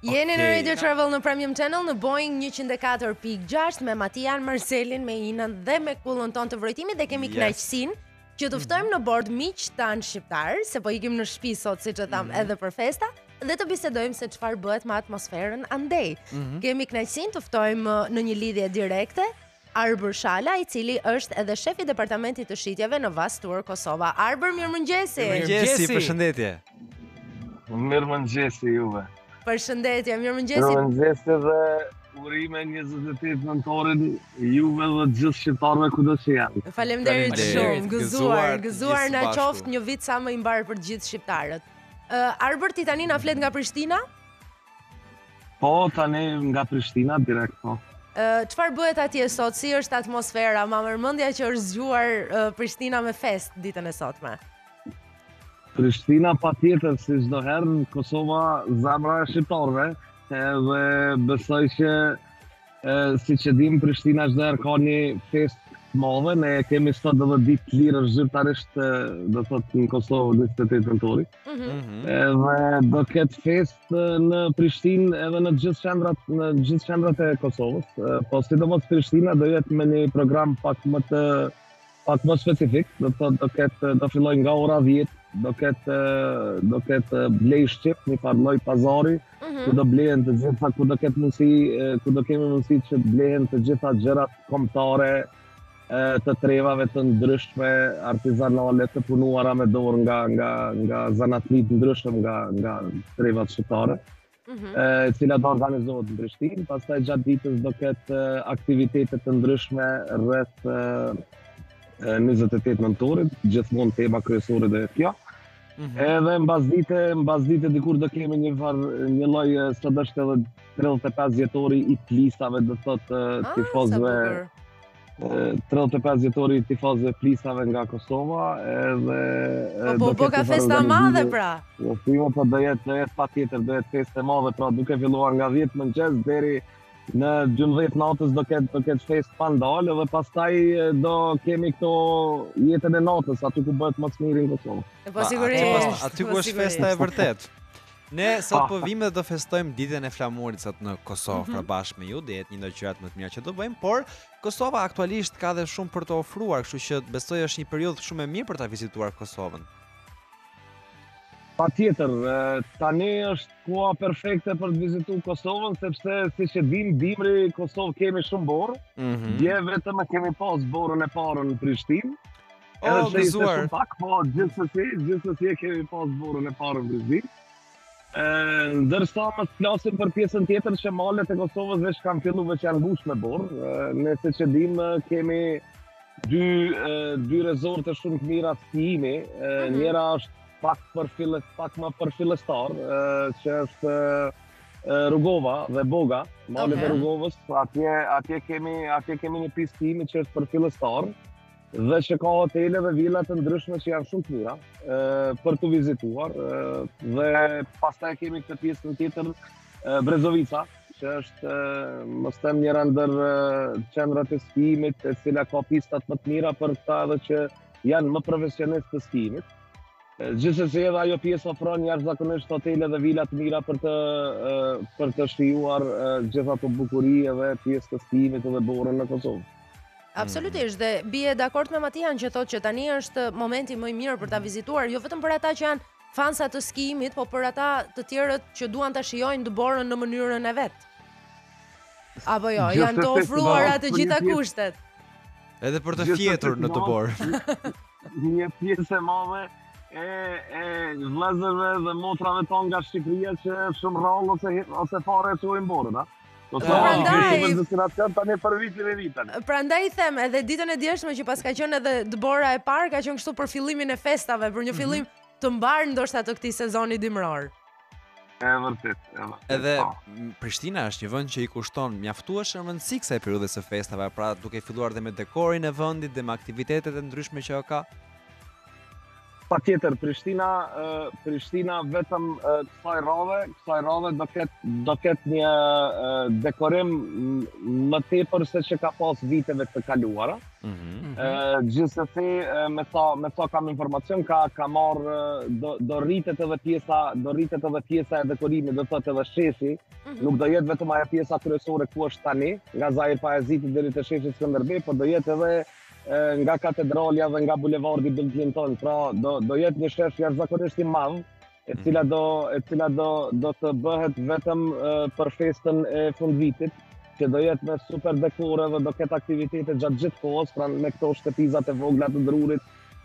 Jeni në Radio Travel në Premium Channel në Boeing 104.6 me Matian, Marcelin, me Inën dhe me kullën ton të vrojtimit dhe kemi yes. knaqësin që t'ju ftojmë mhm. në bord miq tanë shqiptar, se po ikim në shtëpi sot siç e tham mm -hmm. edhe për festa dhe të bisedojmë se çfarë bëhet me atmosferën andej. Mm -hmm. Kemi knaqësin t'ju ftojmë uh, në një lidhje direkte Arbër Shala i cili është edhe shef i departamentit të shitjeve në Vast Tour Kosova. Arbër, mirëmëngjesi. Mirëmëngjesi, përshëndetje. Mirëmëngjesi juve. Përshëndetje, mirëmëngjesi. Mirëmëngjesi dhe urime 28 nëntorin juve dhe gjithë shqiptarëve kudo që janë. Faleminderit shumë, gëzuar, gëzuar na qoftë një vit sa më i mbarë për të gjithë shqiptarët. Uh, Arbër ti tani na flet nga Prishtina? Po, tani nga Prishtina direkt po. Çfarë bëhet atje sot? Si është atmosfera? Ma merr mendja që është zgjuar Prishtina me festë ditën e sotme. Prishtina patjetër si çdo herë Kosova zemra e shqiptarëve, edhe besoj që Siç e dimë, Prishtina çdo herë ka një festë të madhe, ne kemi sot edhe ditë të lirë zyrtarisht, do të thotë në Kosovë 28 nëntori. Ëh. Mhm. Mhm. Edhe do të ketë festë në Prishtinë edhe në gjithë qendrat, në gjithë qendrat e Kosovës. Po sidomos Prishtina do jetë me një program pak më të Pak më specifik, do të thotë do ketë do filloj nga ora 10, do ketë do ketë blej shqip, një farë lloj pazari, mm -hmm. ku do blehen të gjitha, ku do ketë mundësi, ku do kemi mundësi që të blehen të gjitha gjërat kombëtare të trevave të ndryshme artizanale të punuara me dorë nga nga nga zanatlitë e ndryshëm nga nga trevat shqiptare. e cila do organizohet në Prishtinë, pastaj gjatë ditës do ketë aktivitete të ndryshme rreth 28 nëntorit, gjithmonë tema kryesore është kjo. Mm -hmm. Edhe mbasdite, mbasdite dikur do kemi një farë, një lloj se është edhe 35 vjetori i Plisave, do thotë ah, tifozëve 35 vjetori i tifozëve Plisave nga Kosova edhe po po po ka festë të madhe pra. Jo, si më po do jetë do jetë patjetër do jetë festë madhe pra duke filluar nga 10 mëngjes deri në 12 natës do ketë do ketë festë pa ndal edhe pastaj do kemi këto jetën e natës aty ku bëhet më së miri në Kosovë. Po sigurisht. Aty ku është festa e vërtetë. Ne sot po vim dhe do festojmë ditën e flamurit sot në Kosovë, mm -hmm. pra bashkë me ju, do jetë një ndër gjërat më të mira që do bëjmë, por Kosova aktualisht ka dhe shumë për të ofruar, kështu që besoj është një periudhë shumë e mirë për ta vizituar Kosovën. Patjetër, tani është koha perfekte për të vizitu Kosovën, sepse siç e dimë, dimri Kosovë kemi shumë borë, mm -hmm. dje vetëm e kemi pas borën e parë në Prishtinë, Edhe oh, gëzuar. Edhe pak, po gjithsesi, gjithsesi e kemi pas borën e parë në Prishtinë. Ndërsa me të flasim për pjesën tjetër që malet e Kosovës veç kanë fillu veç janë mbush me borë. Ne siç e dimë kemi dy, dy rezorte shumë të mira të skijimit. Mhm. Njera është pak për filet, pak më për fillestarë, që është Rugova dhe Boga, malet e Rugovës. Atje, atje, kemi, atje kemi një pistë skijimi që është për fillestarë. dhe që ka hotele dhe vila të ndryshme që janë shumë të mira për t'u vizituar dhe pastaj kemi këtë pjesën tjetër Brezovica që është mund të them njëra ndër qendrat e skimit e cila ka pistat më të mira për këta edhe që janë më profesionistë të skimit gjithsesi edhe ajo pjesë ofron jashtëzakonisht hotele dhe vila të mira për të për të shijuar gjithë ato bukuri edhe pjesë të skimit edhe borën në Kosovë Absolutisht dhe bie dakord me Matian që thotë që tani është momenti më i mirë për ta vizituar jo vetëm për ata që janë fansa të skimit, po për ata të tjerët që duan ta shijojnë dëborën në mënyrën e vet. Apo jo, janë të ofruara të gjitha kushtet. Edhe për të fjetur në dëborë. Një pjesë e madhe e e vëllezërve dhe motrave tona nga Shqipëria që shumë rrallë ose ose fare s'e shijojnë borën, a? Po pra prandaj Në destinacion tani për vitin e ri Prandaj them edhe ditën e djeshme që pas ka qenë edhe dëbora e parë Ka qenë kështu për fillimin e festave Për një mhm. fillim mm -hmm. të mbarë ndoshta të këtij sezoni dimror E vërtetë, e vërtetë Edhe po. Prishtina është një vend që i kushton mjaftueshëm rëndësi kësaj periudhe së festave Pra duke filluar dhe me dekorin e vendit dhe me aktivitetet e ndryshme që ka Patjetër, Prishtina, Prishtina vetëm kësaj radhe, kësaj radhe do ketë do ketë një dekorim më tepër se ç'ka pas viteve të kaluara. Ëh. Mm -hmm. Gjithsesi me sa me sa kam informacion ka ka marrë do do rritet edhe pjesa, do rritet edhe pjesa e dekorimit, do thotë edhe sheshi. Mm -hmm. Nuk do jetë vetëm ajo pjesa kryesore ku është tani, nga Zahir Pajaziti deri te sheshi Skënderbej, por do jetë edhe nga Katedralja dhe nga Bulevardi Bill Clinton, pra do do jetë një shesh jashtëzakonisht i madh, e mm. cila do e cila do do të bëhet vetëm për festën e fundvitit, që do jetë me super dekore dhe do ketë aktivitete gjatë gjithë kohës, pra me këto shtëpizat e vogla të drurit,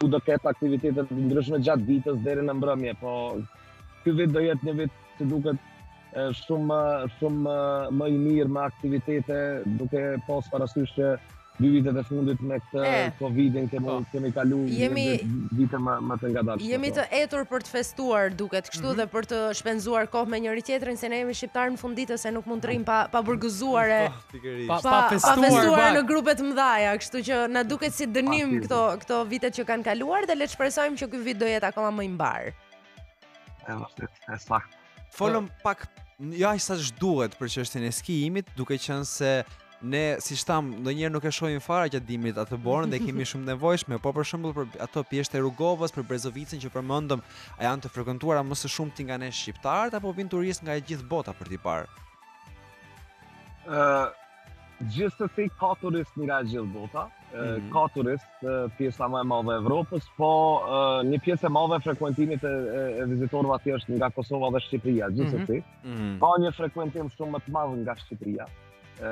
ku do ketë aktivitete të ndryshme gjatë ditës deri në mbrëmje, po ky vit do jetë një vit që duket shumë shumë më i mirë me aktivitete, duke pas parasysh që dy vitet e fundit me këtë Covidin kemi po. kemi kalu jemi vite më më të ngadalshme. Jemi të etur për të festuar duket kështu mm -hmm. dhe për të shpenzuar kohë me njëri tjetrin se ne jemi shqiptarë në fundit se nuk mund të rrim pa pa burgëzuar e pa, pa, pa festuar, pa festuar në grupe të mëdha, kështu që na duket si dënim këto këto vitet që kanë kaluar dhe le shpresojmë që ky vit do jetë akoma më i mbarë. Është saktë. Folëm po. pak aq sa duhet për çështjen e skijimit, duke qenë se ne siç thamë ndonjëherë nuk e shohim fare gjatë dimrit atë borën dhe e kemi shumë të nevojshme, po për shembull për ato pjesë të Rugovës, për Brezovicën që përmendëm, a janë të frekuentuara më së shumti nga ne shqiptarët apo vijnë turistë nga e gjithë bota për t'i parë? Ë, uh, Gjithsesi ka turistë nga gjithë bota, mm -hmm. ka turistë pjesa më e madhe e Evropës, po një pjesë e madhe e frekuentimit e, e vizitorëve aty është nga Kosova dhe Shqipëria, mhm. gjithsesi. Mm -hmm. Ka një frekuentim shumë më të madh nga Shqipëria. Ë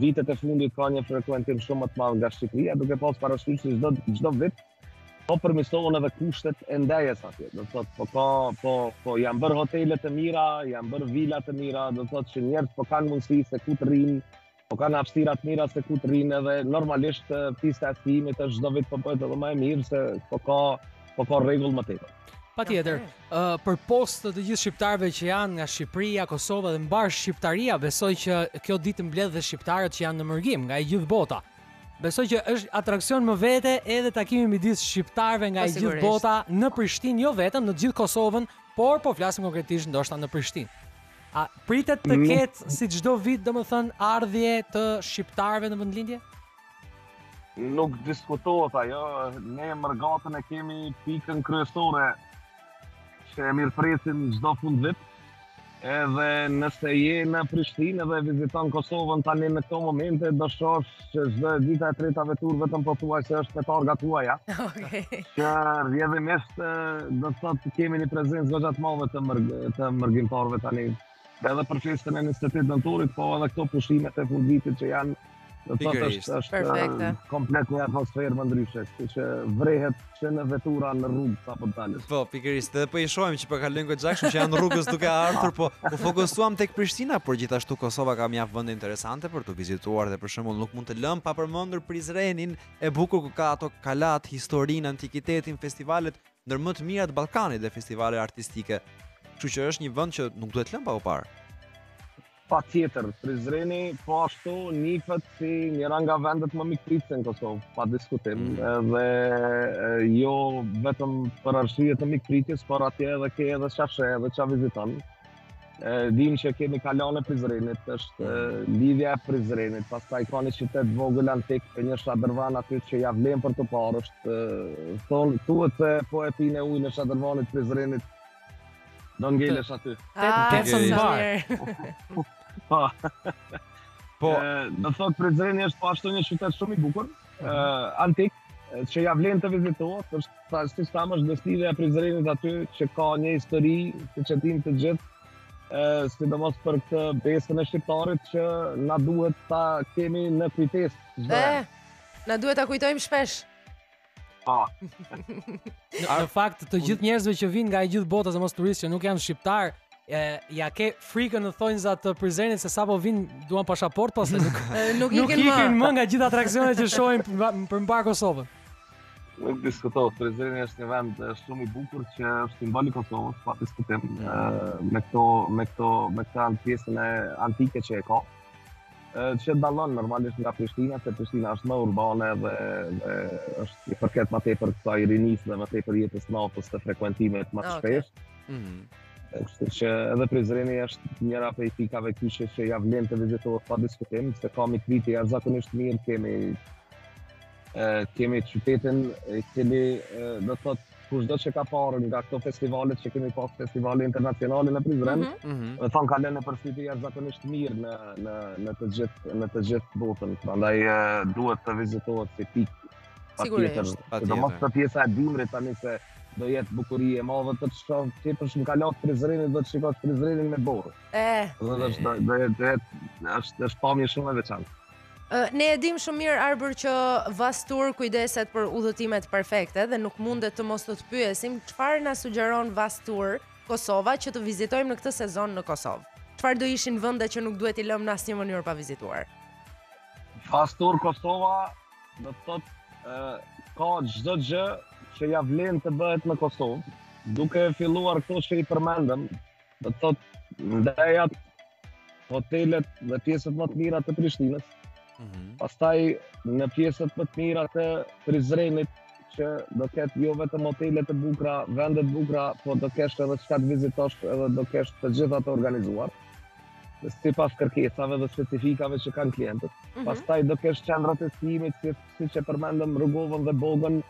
vitet e fundit ka një frekuentim shumë më të madh nga Shqipëria, duke pas parasysh se çdo çdo vit po përmirësohen edhe kushtet e ndejës atje. Do të thotë, po ka po po janë bërë hotele të mira, janë bërë vila të mira, do të thotë që njerëzit po kanë mundësi se ku të rrinë, po kanë hapësira të mira se ku të rrinë edhe normalisht pista e skijimit është çdo vit po bëhet edhe më e mirë se po ka po ka rregull më tepër. Patjetër, ë uh, përpos të gjithë shqiptarëve që janë nga Shqipëria, Kosova dhe mbarë shqiptaria, besoj që kjo ditë mbledh dhe shqiptarët që janë në mërgim nga e gjithë bota. Besoj që është atraksion më vete edhe takimi midis shqiptarëve nga e gjithë bota në Prishtinë, jo vetëm në gjithë Kosovën, por po flasim konkretisht ndoshta në Prishtinë. A pritet të ketë si çdo vit, domethënë, ardhje të shqiptarëve në vendlindje? Nuk diskutohet ajo, ne mërgatën e kemi pikën kryesore Që e mirëpresim çdo fundvit, edhe nëse je në Prishtinë dhe viziton Kosovën tani në këto momente, do shohësh që çdo e dyta, e treta veturë vetëm pothuajse është me targa të huaja. Okay. Që rrjedhimisht do të thotë kemi një prezencë goxha të madhe të, mërg, të mërgimtarve tani Edhe për festën e 28 Nëntorit, po edhe këto pushimet e fundvitit që janë Në të të është, është Perfekte. Um, komplet një atmosferë më ndryshe, që që vërehet që në vetura në rrugë, sa për talës. Po, pikërisht, edhe po i shohim që po kalojnë goxha, kështu që janë rrugës duke ardhur, po u fokusuam tek Prishtina, por gjithashtu Kosova ka mjaft vende interesante për t'u vizituar dhe për shembull nuk mund të lëmë pa përmendur Prizrenin e bukur ku ka ato kalatë, historinë, antikitetin, festivalet, ndër më të mirat e Ballkanit dhe festivale artistike. Kështu që është një vend që nuk duhet lënë pa u parë. Patjetër, Prizreni po ashtu njihet si njëra nga vendet më mikpritëse në Kosovë, pa diskutim, mm. dhe jo vetëm për arsye të mikpritjes, por atje edhe ke edhe ça sheh edhe ça viziton, Dim që kemi kalanë e Prizrenit, është mhm. lidhja e Prizrenit, pastaj ka një qytet të vogël antik me një shadërvan aty që ja vlen për t'u parë, është thonë, thuhet se po e pive ujin e shadërvanit të Prizrenit, do ngelesh aty. Të të mbajë. Po, po. do thotë Prizreni është po ashtu një qytet shumë i bukur, mhm. antik, që ja vlen të vizitohet, është si të them është festivali i Prizrenit aty, që ka një histori, siç e dimë të gjithë, sidomos për këtë besën e shqiptarit, që na duhet ta kemi në kujtesë. Dhe, na duhet ta kujtojmë shpesh. Po. në fakt, të gjithë njerëzve që vijnë nga e gjithë bota, sidomos turistë që nuk janë shqiptarë, e, ja ke frikën në thonjza të Prizrenit se sapo vijnë duan pashaportë pas po nuk nuk, nuk ikin më. më nga gjithë atraksionet që shohin për mbarë Kosovën. Nuk diskutohet, Prizreni është një vend shumë i bukur që është simbol i Kosovës, pa diskutim mm. me këto me këto me këto pjesën antike që e ka. Që dallon normalisht nga Prishtina, se Prishtina është më urbane dhe, dhe është i përket më tepër kësaj rinisë dhe më tepër jetës së natës të frekuentimit më të shpeshtë. Okay. Mm -hmm. Kështu që edhe Prizreni është njëra prej pikave kyçe që ja vlen të vizitohet pa diskutim, se ka mikpritje jashtëzakonisht mirë kemi kemi qytetin i cili do të thotë kushdo që ka parë nga këto festivalet që kemi pas festivale internacionale në Prizren, mm -hmm. Mhm. dhe thonë ka lënë përshtypje jashtëzakonisht mirë në, në, në, të gjithë, në të gjithë botën. Prandaj duhet të vizitohet si pikë Sigurisht. Sidomos te pjesa e dimri tani se do jetë bukuri e madhe të të shkosh ti për shembull kalasë së Prizrenit dhe të shikosh Prizrenin me borë. E. Eh. Dhe dhe është dhe dhe është është pamje shumë e veçantë. Ne e dim shumë mirë Arbër që Vas Tour kujdeset për udhëtimet perfekte dhe nuk mundem të mos të të pyesim çfarë na sugjeron Vas Tour Kosova që të vizitojmë në këtë sezon në Kosovë. Çfarë do ishin vende që nuk duhet t'i lëmë në asnjë mënyrë pa vizituar? Vas Tour Kosova Do të thotë, ka çdo gjë që ja vlen të bëhet në Kosovë, duke filluar këto që i përmendëm, do të thotë, ndejat, hotelet dhe pjesët më të mira të Prishtinës, mm -hmm. pastaj në pjesët më të mira të Prizrenit, që do ketë jo vetëm hotele të bukra, vende të bukra, po do kesh edhe çka të vizitosh edhe do kesh të gjitha të organizuar. sipas kërkesave dhe specifikave që kanë klientët. Mm -hmm. Pastaj do kesh qendrat e skijimit, si, siç e përmendëm Rugovën dhe Bogën,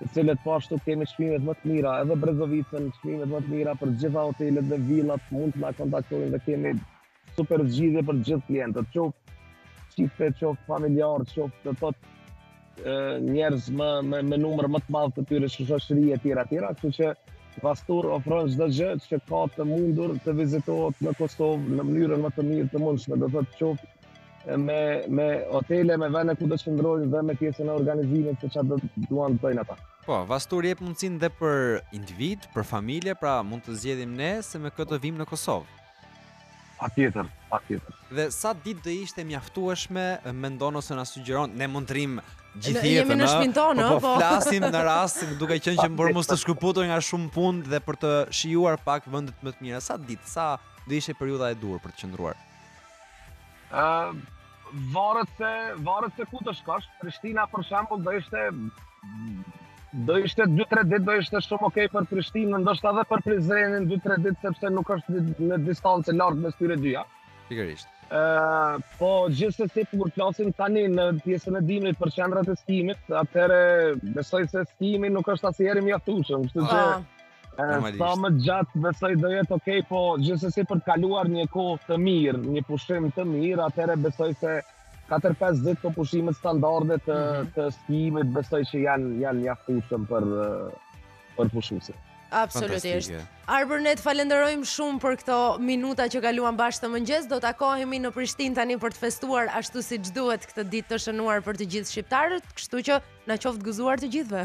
të cilët po ashtu kemi çmimet më të mira, edhe Brezovicën, çmimet më të mira për gjitha hotelet dhe vilat, mund të na kontaktojnë dhe kemi super zgjidhje për gjithë klientët, qoftë çifte, qoftë familjarë, qoftë do të thotë njerëz më me, me numër më të madh të tyre, shoqëri e tjera tjera, kështu që Vastur ofron çdo gjë që ka të mundur të vizitohet në Kosovë në mënyrën më të mirë të mundshme, do të thotë qoftë me me hotele, me vende ku do të qëndrojnë dhe me pjesën e organizimit se çfarë do duan të bëjnë ata. Po, Vastur jep mundësinë dhe për individ, për familje, pra mund të zgjedhim ne se me kë do vimë në Kosovë. Patjetër, patjetër. Dhe sa ditë do ishte mjaftueshme, mendon ose na sugjeron, ne mund të rrimë gjithë jetën. Jemi në shtëpinë tonë, po, po, po flasim në rast duke qenë që për mos të shkëputur nga shumë punë dhe për të shijuar pak vendet më të mira. Sa ditë, sa do ishte periudha e duhur për të qëndruar? varet se varet se ku të shkosh. Prishtina për shembull do ishte do ishte 2-3 ditë do ishte shumë okay për Prishtinën, ndoshta edhe për Prizrenin 2-3 ditë sepse nuk është në distancë larg mes tyre dyja. Pikërisht. Ë, uh, po gjithsesi kur flasim tani në pjesën e dimrit për qendrat e skimit, atëherë besoj se skimi nuk është asnjëherë mjaftueshëm, kështu që ah. Normalisht. Sa më gjatë besoj do jetë ok, po gjithsesi për të kaluar një kohë të mirë, një pushim të mirë, atëherë besoj se 4-5 ditë të pushimet standarde të mm -hmm. të skimit besoj që janë janë mjaftueshëm për për pushuesit. Absolutisht. Arbër, ne të falenderojmë shumë për këto minuta që kaluam bashkë këtë mëngjes. Do të takohemi në Prishtinë tani për të festuar ashtu siç duhet këtë ditë të shënuar për të gjithë shqiptarët, kështu që na qoftë gëzuar të gjithëve.